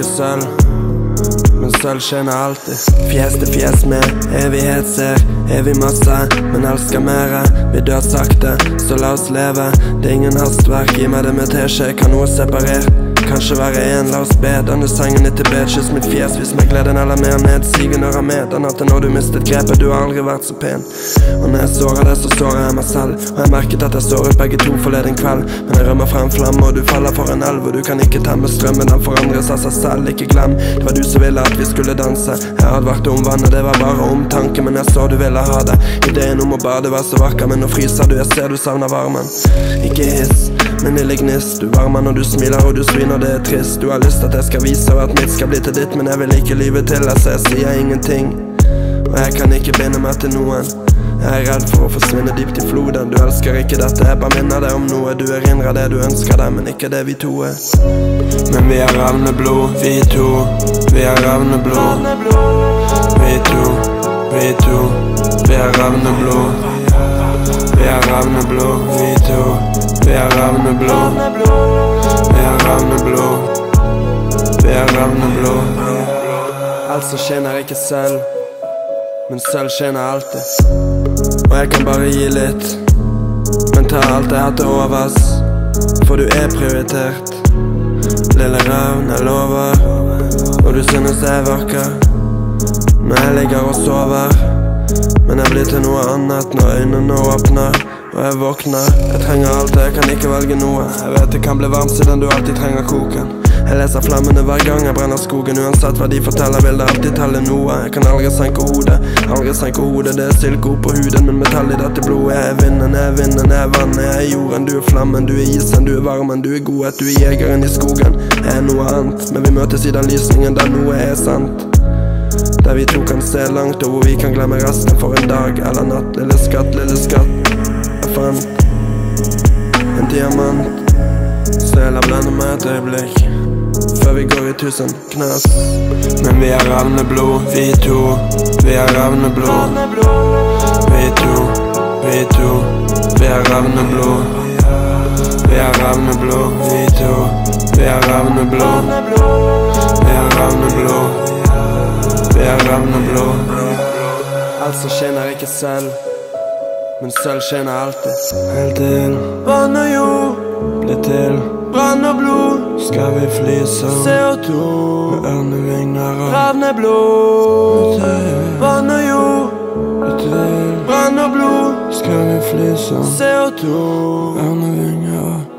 ikke sølv, men sølv skinner alltid. Fjes til fjes med evighet ser evig masse, men elsker mere. Vi dør sakte, så la oss leve. Det er ingen hastverk, gi meg det med teskje, kan noe separert. Kanskje være en, la oss be Denne sangen i bed. kyss mitt fjes. Vis meg gleden eller mer nedsigende med. Den natten. Når du mistet grepet, du har aldri vært så pen. Og når jeg sårer det, så sårer jeg meg selv. Og jeg merket at jeg såret begge to forleden kveld. Men jeg rømmer frem flamme, og du faller for en elv Og du kan ikke temme strømmen, den forandres av seg selv Ikke glem, det var du som ville at vi skulle danse. Jeg advarte om vannet, det var bare omtanke. Men jeg så du ville ha det. Ideen om å bade var så vakker Men nå fryser du, jeg ser du savner varmen. Ikke hiss men lille gnist, du varmer når du smiler og du sviner, det er trist. Du har lyst at jeg skal vise og at mitt skal bli til ditt, men jeg vil ikke lyve til deg, så jeg sier ingenting. Og jeg kan ikke binde meg til noen. Jeg er redd for å forsvinne dypt i floden. Du elsker ikke dette, jeg bare minner deg om noe. Du erindrer det du ønsker deg, men ikke det vi to er. Men vi er ravneblod, vi to. Vi er ravneblod. Vi to, vi to. Vi er ravneblod. Vi er ravneblod, vi to. Vi er ravneblå. Vi er ravneblå. Vi er Alt Altså tjener ikke selv, men selv tjener alltid. Og jeg kan bare gi litt, men ta alt jeg har til overs. For du er prioritert. Lille ravn, jeg lover. Og du synes jeg er vakker når jeg ligger og sover. Men jeg blir til noe annet når øynene åpner og jeg våkner. Jeg trenger alt, jeg kan ikke velge noe. Jeg vet det kan bli varmt siden du alltid trenger koken. Jeg leser flammene hver gang jeg brenner skogen. Uansett hva de forteller, vil det alltid telle noe. Jeg kan aldri senke hodet, aldri senke hodet. Det er silke på huden, men metall i dette blodet. Jeg er vinden, jeg er vinden, jeg er vannet, jeg er jorden. Du er flammen, du er isen, du er varmen, du er godhet, du er jegeren i skogen. Jeg er noe annet, men vi møtes i den lysningen der noe er sant. Der vi to kan se langt, og hvor vi kan glemme resten for en dag eller natt. Lille skatt, lille skatt. Jeg fant en diamant, så jeg lar blende meg et øyeblikk. Før vi går i tusen knas. Men vi er ravneblod, vi to. Vi er ravneblod. Vi to, vi to. Vi er ravneblod. Vi er ravneblod, vi to. Vi er ravneblod. Vi sølv, men selv skinner alltid. Helt til vann og jord blir til brann og blod. Skal vi fly som CO2 med ørnevinger og ravneblod. Vann og jord blir til brann og blod. Skal vi fly som CO2 ørnevinger